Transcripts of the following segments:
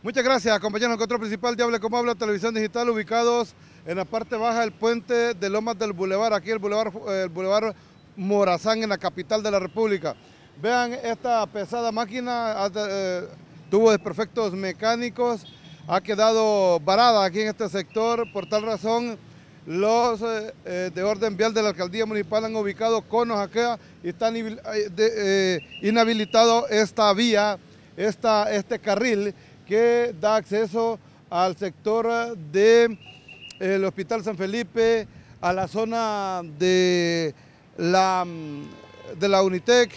Muchas gracias, compañeros. El control principal de Hable como Habla Televisión Digital, ubicados en la parte baja del puente de Lomas del Boulevard, aquí el Boulevard, el Boulevard Morazán, en la capital de la República. Vean esta pesada máquina, eh, tuvo desperfectos mecánicos, ha quedado varada aquí en este sector. Por tal razón, los eh, eh, de orden vial de la alcaldía municipal han ubicado conos acá y están inhabilitado esta vía, esta, este carril que da acceso al sector del el Hospital San Felipe, a la zona de la, de la Unitec,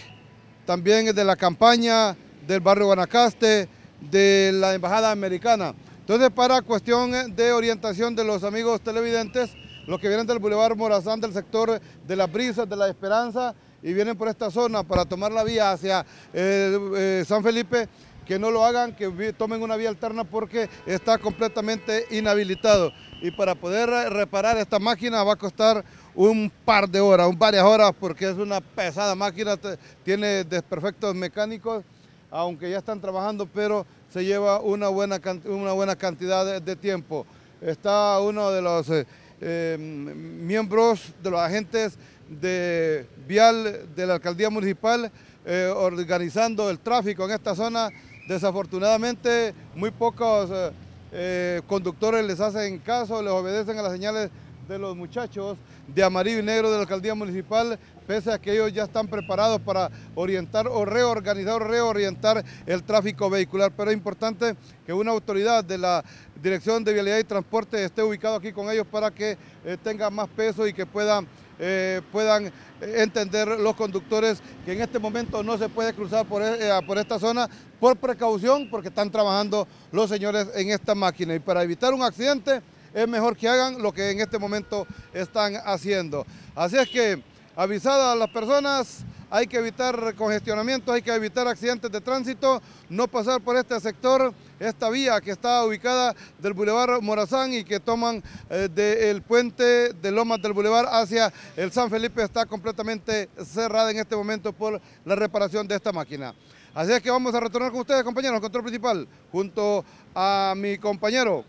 también de la campaña del barrio Guanacaste, de la Embajada Americana. Entonces, para cuestión de orientación de los amigos televidentes, los que vienen del Boulevard Morazán, del sector de las brisas, de la Esperanza, y vienen por esta zona para tomar la vía hacia eh, eh, San Felipe, que no lo hagan, que tomen una vía alterna porque está completamente inhabilitado. Y para poder reparar esta máquina va a costar un par de horas, un varias horas, porque es una pesada máquina, tiene desperfectos mecánicos, aunque ya están trabajando, pero se lleva una buena, una buena cantidad de, tiempo. Está uno de los eh, eh, miembros de los agentes de vial de la alcaldía municipal eh, organizando el tráfico en esta zona Desafortunadamente, muy pocos eh, eh, conductores les hacen caso, les obedecen a las señales de los muchachos de amarillo y negro de la alcaldía municipal, pese a que ellos ya están preparados para orientar o reorganizar o reorientar el tráfico vehicular. Pero es importante que una autoridad de la Dirección de Vialidad y Transporte esté ubicado aquí con ellos para que eh, tenga más peso y que puedan eh, puedan entender los conductores que en este momento no se puede cruzar por, eh, por esta zona por precaución porque están trabajando los señores en esta máquina y para evitar un accidente es mejor que hagan lo que en este momento están haciendo. Así es que avisadas a las personas, hay que evitar congestionamientos, hay que evitar accidentes de tránsito, no pasar por este sector, esta vía que está ubicada del Boulevard Morazán y que toman eh, del puente de Lomas del Boulevard hacia el San Felipe está completamente cerrada en este momento por la reparación de esta máquina. Así es que vamos a retornar con ustedes, compañeros, control principal, junto a mi compañero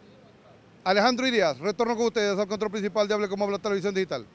Alejandro Irias. Retorno con ustedes al control principal de Hable como Habla Televisión Digital.